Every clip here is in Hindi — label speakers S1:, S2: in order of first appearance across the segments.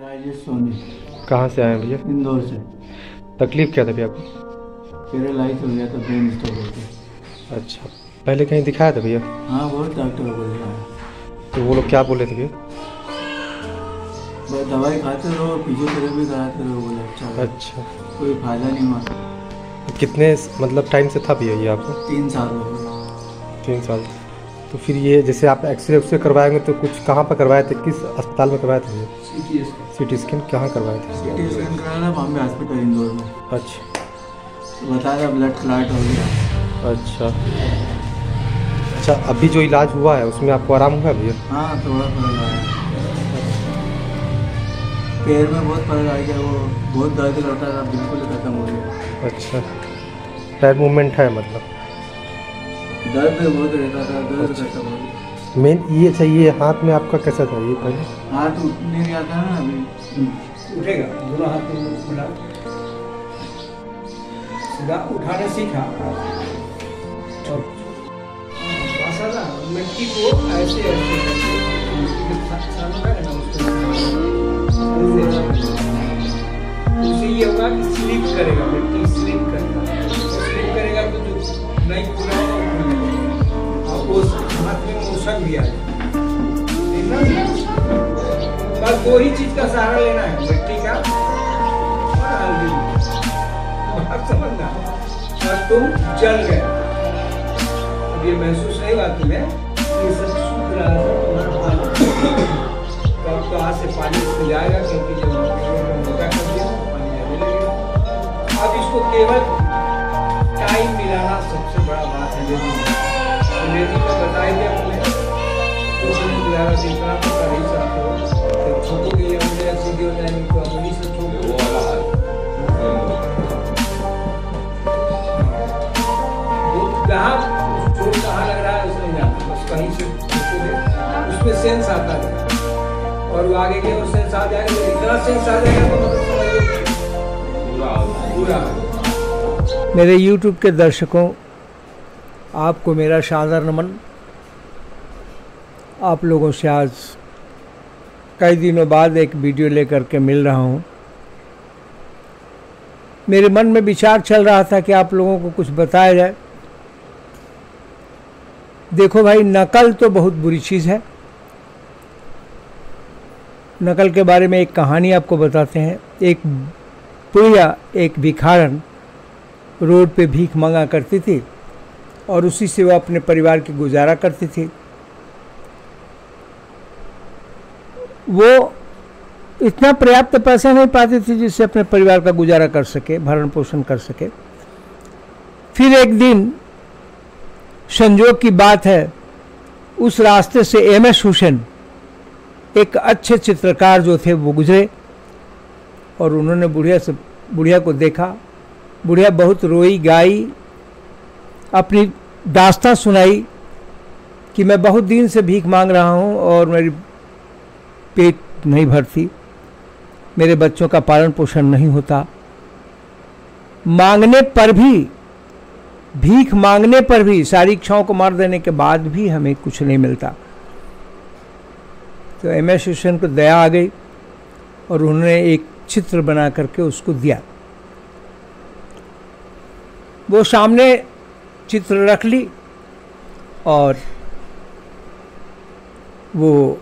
S1: राजेश सोनी
S2: कहाँ से आए भैया?
S1: इंदौर से।
S2: तकलीफ़ क्या था भैया आपको?
S1: पैरालाइज हो गया था ब्रेन स्ट्रोक हो गया।
S2: अच्छा। पहले कहीं दिखाया था भैया?
S1: हाँ बहुत डॉक्टर बोल रहा है
S2: तो वो लोग क्या बोले थे भैया?
S1: दवाई खाते रहो फिजियोथेरेपी कराते रहो बोले अच्छा
S2: अच्छा।
S1: कोई फ़ायदा नहीं हुआ।
S2: कितने मतलब टाइम से था भैया ये आपको?
S1: तीन साल हो
S2: तीन साल। तो फिर ये जैसे आप एक्सरे उक्सरे करवाएँगे तो कुछ कहाँ पर करवाए थे? किस अस्पताल में करवाए थे
S1: सिटी
S2: सी टी स्कैन कहाँ करवाए थे?
S1: सिटी स्कैन कराना बॉम्बे हॉस्पिटल इंदौर में।
S2: अच्छा।
S1: तो बता रहा ब्लड क्लाट हो गया।
S2: अच्छा। अच्छा अभी जो इलाज हुआ है उसमें आपको आराम हुआ है भैया?
S1: हाँ थोड़ा फ़र्क आया। पैर में बहुत फ़र्क आ गया वो बहुत दर्द करता था बिल्कुल खत्म हो गया।
S2: अच्छा। पैर मूवमेंट है मतलब?
S1: दर्द बहुत रहता था दर्द खत्म हो
S2: मेन ये चाहिए ये हाथ में आपका कैसा था ये पहले?
S1: हाथ उठने नहीं आता ना अभी।
S3: उठेगा दोनों हाथ में खुला सीधा उठाने सीखा। और मिट्टी को ऐसे ऐसे बस दो ही चीज़ का सहारा लेना है, मिट्टी का। समझना और तुम जल गए। अब ये महसूस नहीं हुआ तुम्हें ये सब सूख रहा था तुम्हारा तो अब तो हाथ से पानी इसमें जाएगा, क्योंकि जब मोटा कर दिया तो पानी जाने लगेगा अब इसको केवल टाइम मिलाना सबसे बड़ा बात है में लेडी में बताई दिया तुम्हें तो उसने दोबारा देखना तो कर ही सकते हो। मेरे YouTube के दर्शकों आपको मेरा सादर नमन। आप लोगों से आज कई दिनों बाद एक वीडियो लेकर के मिल रहा हूँ। मेरे मन में विचार चल रहा था कि आप लोगों को कुछ बताया जाए। देखो भाई, नकल तो बहुत बुरी चीज़ है। नकल के बारे में एक कहानी आपको बताते हैं। एक बुढ़िया एक भिखारन रोड पे भीख मांगा करती थी और उसी से वो अपने परिवार की गुजारा करती थी। वो इतना पर्याप्त पैसा नहीं पाती थी जिससे अपने परिवार का गुजारा कर सके, भरण पोषण कर सके। फिर एक दिन संजोग की बात है, उस रास्ते से एम एस हुसैन एक अच्छे चित्रकार जो थे वो गुजरे और उन्होंने बुढ़िया से, बुढ़िया को देखा। बुढ़िया बहुत रोई, गाई, अपनी दास्ता सुनाई कि मैं बहुत दिन से भीख मांग रहा हूँ और मेरी पेट नहीं भरती। मेरे बच्चों का पालन पोषण नहीं होता। मांगने पर भी, भीख मांगने पर भी, सारी इच्छाओं को मार देने के बाद भी हमें कुछ नहीं मिलता। तो एम एस हुसैन को दया आ गई और उन्होंने एक चित्र बना करके उसको दिया। वो सामने चित्र रख ली और वो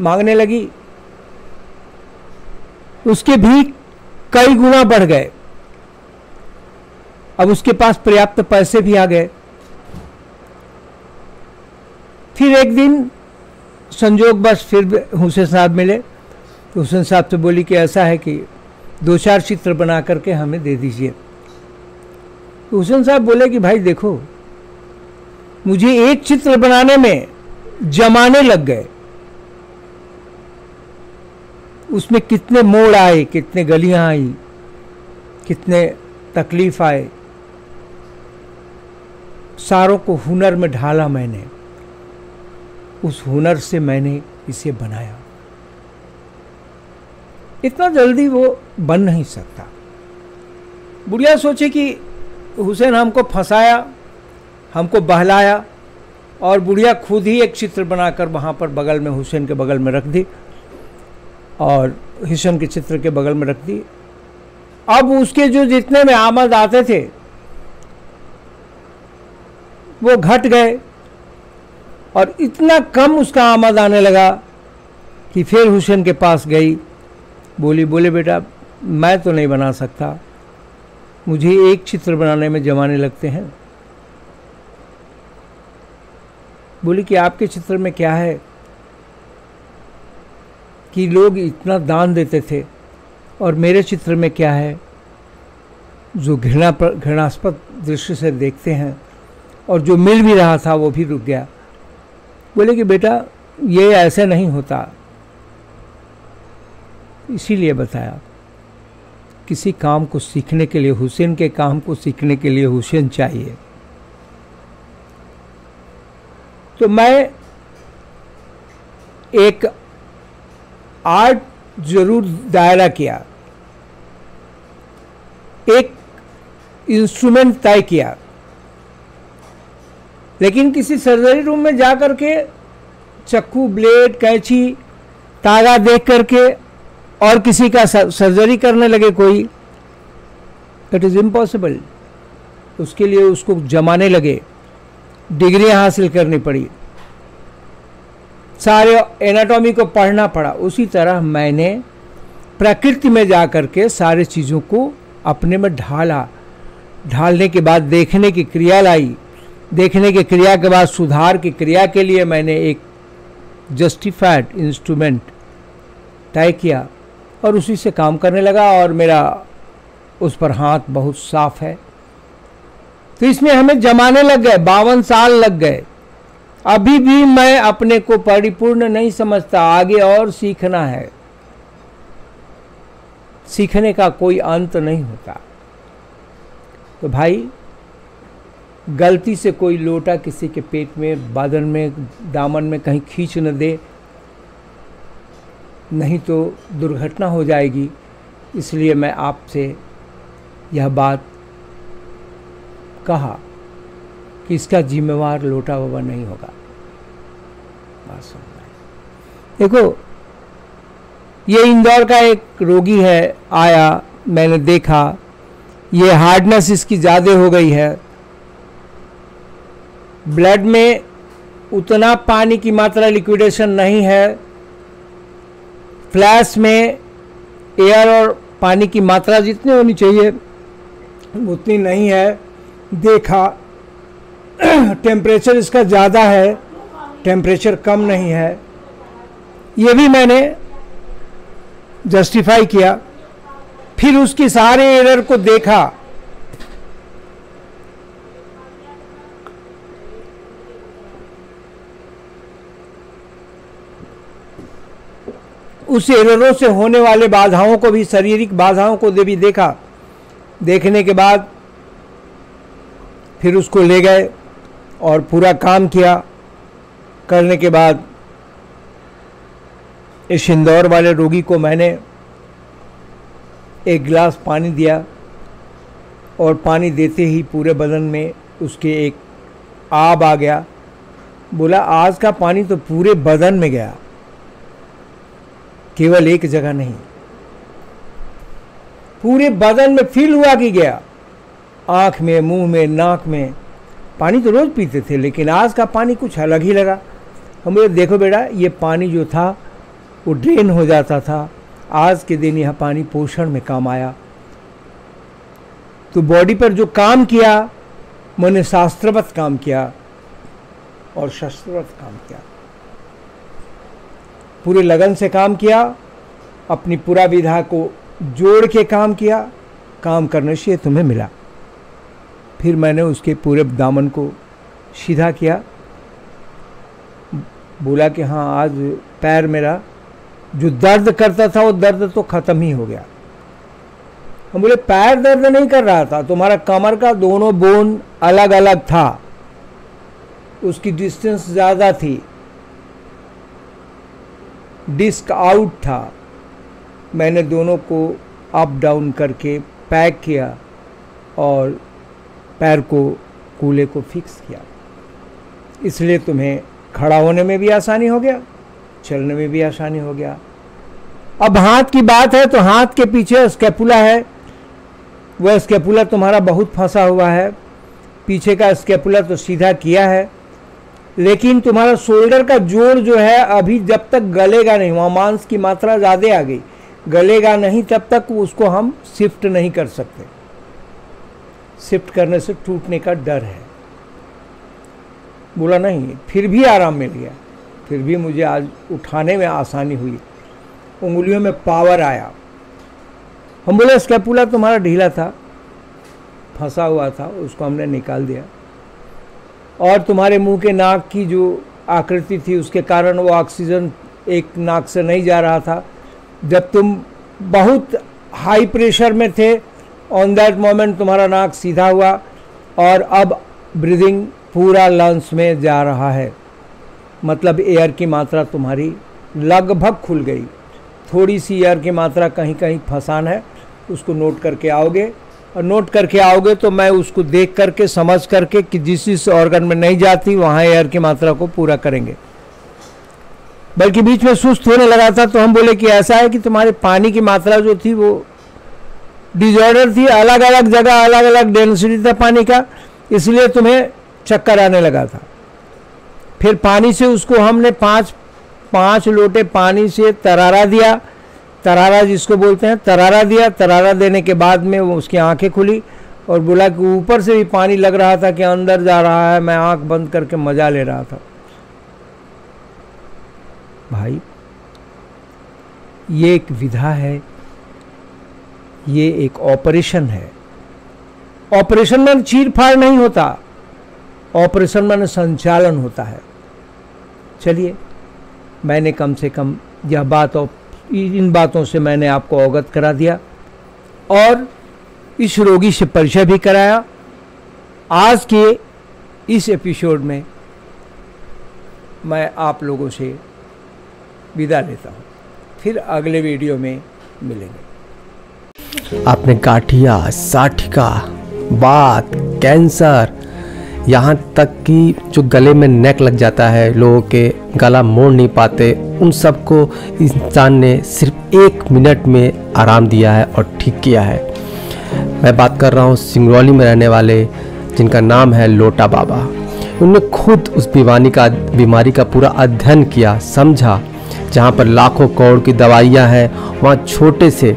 S3: मांगने लगी। उसके भी कई गुना बढ़ गए। अब उसके पास पर्याप्त पैसे भी आ गए। फिर एक दिन संजोग बस फिर हुसैन साहब मिले। तो हुसैन साहब से बोली कि ऐसा है कि दो चार चित्र बना करके हमें दे दीजिए। तो हुसैन साहब बोले कि भाई देखो, मुझे एक चित्र बनाने में जमाने लग गए। उसमें कितने मोड़ आए, कितने गलियाँ आई, कितने तकलीफ़ आए। सारों को हुनर में ढाला मैंने। उस हुनर से मैंने इसे बनाया। इतना जल्दी वो बन नहीं सकता। बुढ़िया सोचे कि हुसैन हमको फंसाया, हमको बहलाया और बुढ़िया खुद ही एक चित्र बनाकर वहाँ पर बगल में, हुसैन के बगल में रख दी। और हिशन के चित्र के बगल में रख दी। अब उसके जो जितने में आमद आते थे, वो घट गए और इतना कम उसका आमद आने लगा कि फिर हुसैन के पास गई। बोली, बोले, बेटा, मैं तो नहीं बना सकता। मुझे एक चित्र बनाने में जमाने लगते हैं। बोली कि आपके चित्र में क्या है? कि लोग इतना दान देते थे। और मेरे चित्र में क्या है? जो घृणा पर, घृणास्पद दृष्टि से देखते हैं और जो मिल भी रहा था, वो भी रुक गया। बोले कि बेटा, ये ऐसे नहीं होता। इसीलिए बताया, किसी काम को सीखने के लिए, हुसैन के काम को सीखने के लिए हुसैन चाहिए। तो मैं एक आर्ट ज़रूर दायरा किया। एक इंस्ट्रूमेंट तय किया। लेकिन किसी सर्जरी रूम में जा करके चक्कू ब्लेड कैंची तागा देख करके और किसी का सर्जरी करने लगे कोई इट इज़ इम्पॉसिबल उसके लिए उसको जमाने लगे। डिग्रियाँ हासिल करनी पड़ी। सारे एनाटॉमी को पढ़ना पड़ा। उसी तरह मैंने प्रकृति में जा कर के सारे चीज़ों को अपने में ढाला। ढालने के बाद देखने की क्रिया लाई। देखने की क्रिया के बाद सुधार की क्रिया के लिए मैंने एक जस्टिफाइड इंस्ट्रूमेंट तय किया और उसी से काम करने लगा और मेरा उस पर हाथ बहुत साफ़ है। तो इसमें हमें जमाने लग गए, बावन साल लग गए। अभी भी मैं अपने को परिपूर्ण नहीं समझता। आगे और सीखना है। सीखने का कोई अंत नहीं होता। तो भाई, गलती से कोई लोटा किसी के पेट में बादन में, दामन में कहीं खींच न दे, नहीं तो दुर्घटना हो जाएगी। इसलिए मैं आपसे यह बात कहा। कि इसका जिम्मेवार लोटा बाबा नहीं होगा। देखो, ये इंदौर का एक रोगी है, आया, मैंने देखा। ये हार्डनेस इसकी ज़्यादा हो गई है। ब्लड में उतना पानी की मात्रा लिक्विडेशन नहीं है। फ्लैश में एयर और पानी की मात्रा जितनी होनी चाहिए, उतनी नहीं है। देखा टेम्परेचर इसका ज़्यादा है टेम्परेचर कम नहीं है। ये भी मैंने जस्टिफाई किया। फिर उसकी सारे एरर को देखा। उस एररों से होने वाले बाधाओं को भी, शारीरिक बाधाओं को भी देखा। देखने के बाद फिर उसको ले गए। और पूरा काम किया। करने के बाद इस इंदौर वाले रोगी को मैंने एक गिलास पानी दिया और पानी देते ही पूरे बदन में उसके एक आब आ गया। बोला, आज का पानी तो पूरे बदन में गया। केवल एक जगह नहीं, पूरे बदन में फील हुआ कि गया। आँख में, मुँह में, नाक में पानी तो रोज़ पीते थे, लेकिन आज का पानी कुछ अलग ही लगा। हम बोले, देखो बेटा, ये पानी जो था, वो ड्रेन हो जाता था। आज के दिन यह पानी पोषण में काम आया। तो बॉडी पर जो काम किया, मैंने शास्त्रवत काम किया और शस्त्रवत काम किया। पूरे लगन से काम किया, अपनी पूरा विधा को जोड़ के काम किया, काम करने से तुम्हें मिला। फिर मैंने उसके पूरे दामन को सीधा किया। बोला कि हाँ आज पैर मेरा जो दर्द करता था, वो दर्द तो ख़त्म ही हो गया। हम बोले, पैर दर्द नहीं कर रहा था, तुम्हारा कमर का दोनों बोन अलग अलग था। उसकी डिस्टेंस ज़्यादा थी। डिस्क आउट था। मैंने दोनों को अप डाउन करके पैक किया और पैर को, कूले को फिक्स किया। इसलिए तुम्हें खड़ा होने में भी आसानी हो गया, चलने में भी आसानी हो गया। अब हाथ की बात है तो हाथ के पीछे स्केपुला है। वह स्केपुला तुम्हारा बहुत फंसा हुआ है। पीछे का स्केपुला तो सीधा किया है। लेकिन तुम्हारा शोल्डर का जोड़ जो है, अभी जब तक गलेगा नहीं, वहाँ मांस की मात्रा ज़्यादा आ गई। गलेगा नहीं तब तक उसको हम शिफ्ट नहीं कर सकते। शिफ्ट करने से टूटने का डर है। बोला, नहीं, फिर भी आराम मिल गया। फिर भी मुझे आज उठाने में आसानी हुई। उंगलियों में पावर आया। हम बोले, स्केपुला तुम्हारा ढीला था। फंसा हुआ था, उसको हमने निकाल दिया। और तुम्हारे मुँह के नाक की जो आकृति थी, उसके कारण वो ऑक्सीजन एक नाक से नहीं जा रहा था। जब तुम बहुत हाई प्रेशर में थे ऑन दैट मोमेंट तुम्हारा नाक सीधा हुआ और अब ब्रीदिंग पूरा लंग्स में जा रहा है। मतलब एयर की मात्रा तुम्हारी लगभग खुल गई। थोड़ी सी एयर की मात्रा कहीं कहीं फंसान है, उसको नोट करके आओगे। और नोट करके आओगे तो मैं उसको देख करके, समझ करके कि जिस जिस ऑर्गन में नहीं जाती, वहाँ एयर की मात्रा को पूरा करेंगे। बल्कि बीच में सुस्त होने लगा था तो हम बोले कि ऐसा है कि तुम्हारे पानी की मात्रा जो थी वो डिजॉर्डर थी अलग अलग जगह अलग अलग डेंसिटी था पानी का, इसलिए तुम्हें चक्कर आने लगा था। फिर पानी से उसको हमने पाँच पाँच लोटे पानी से तरारा दिया। तरारा जिसको बोलते हैं, तरारा दिया। तरारा देने के बाद में वो उसकी आँखें खुली और बोला कि ऊपर से भी पानी लग रहा था कि अंदर जा रहा है, मैं आँख बंद करके मज़ा ले रहा था। भाई, ये एक विधा है ये एक ऑपरेशन है। ऑपरेशन में चीर फाड़ नहीं होता, ऑपरेशन में संचालन होता है। चलिए, मैंने कम से कम यह बात, इन बातों से मैंने आपको अवगत करा दिया और इस रोगी से परिचय भी कराया। आज के इस एपिसोड में मैं आप लोगों से विदा लेता हूँ। फिर अगले वीडियो में मिलेंगे।
S2: आपने गाठिया, साठिका, बात, कैंसर, यहाँ तक कि जो गले में नेक लग जाता है, लोगों के गला मोड़ नहीं पाते, उन सबको इंसान ने सिर्फ़ एक मिनट में आराम दिया है और ठीक किया है। मैं बात कर रहा हूँ सिंगरौली में रहने वाले, जिनका नाम है लोटा बाबा। उन्होंने खुद उस बीमारी का बीमारी का पूरा अध्ययन किया, समझा, जहाँ पर लाखों करोड़ की दवाइयाँ हैं, वहाँ छोटे से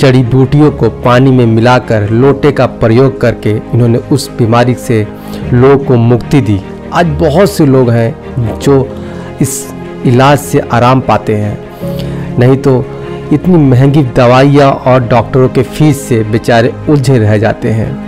S2: जड़ी बूटियों को पानी में मिलाकर लोटे का प्रयोग करके इन्होंने उस बीमारी से लोगों को मुक्ति दी। आज बहुत से लोग हैं जो इस इलाज से आराम पाते हैं। नहीं तो इतनी महँगी दवाइयाँ और डॉक्टरों के फ़ीस से बेचारे उलझे रह जाते हैं।